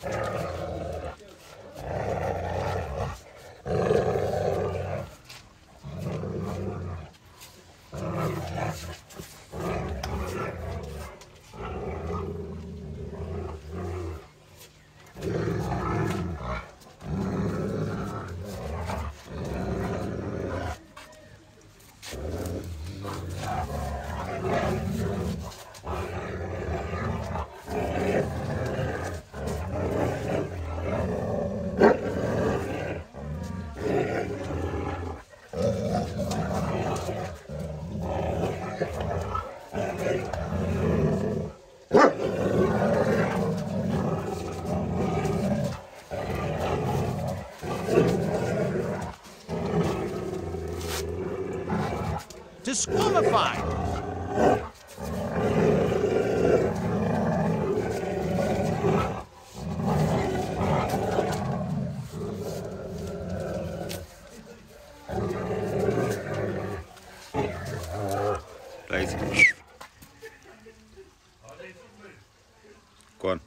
Yeah. Disqualified! Go on.